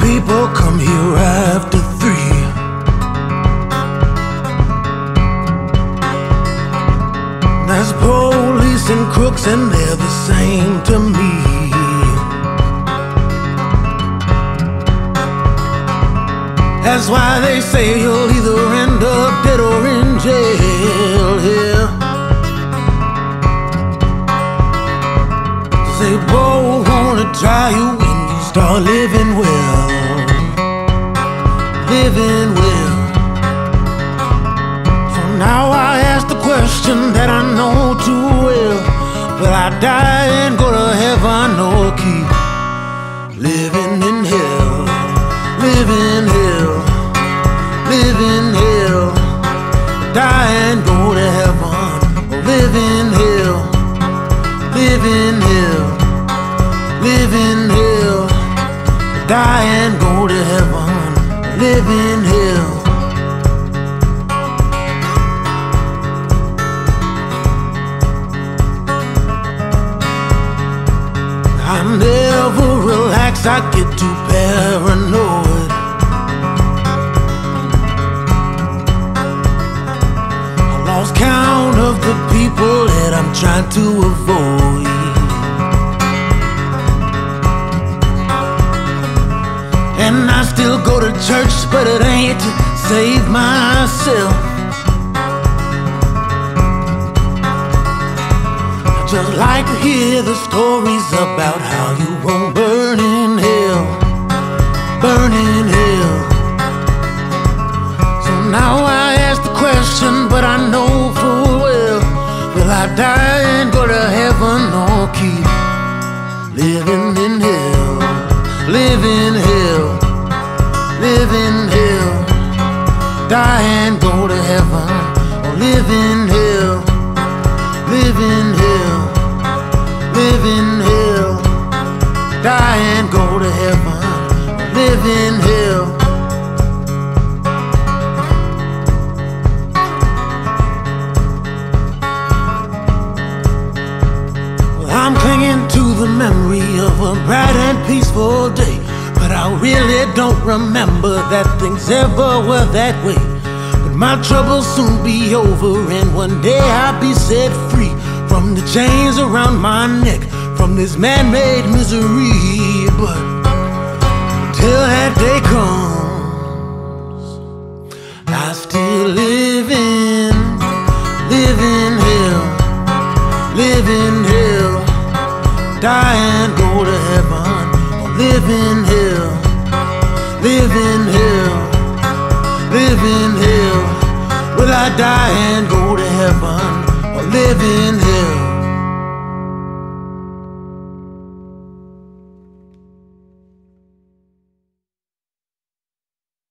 people come here after three. There's police and crooks, and they're the same to me. That's why they say you'll either end up dead or in jail. Yeah. They both wanna try you when you start living well, living well. Now I ask the question that I know too well: Will I die and go to heaven? Or keep living in hell, living hell, living hell? Die and go to heaven. Hell, hell, in hell. Die and go to heaven, live in hell. I never relax, I get too paranoid. I lost count of the people that I'm trying to avoid. But it ain't to save myself. I just like to hear the stories about how you won't burn in hell, burn in hell. So now I ask the question, but I know full well, will I die and go to heaven or keep living in hell, living in hell, live in hell. I'm clinging to the memory of a bright and peaceful day. But I really don't remember that things ever were that way. But my troubles soon be over, and one day I'll be set free from the chains around my neck, from this man made misery. But until that day comes, I still live in, live in hell, live in hell, die and go to heaven, live in hell, live in hell, live in hell. Will I die and go to heaven, or live in hell?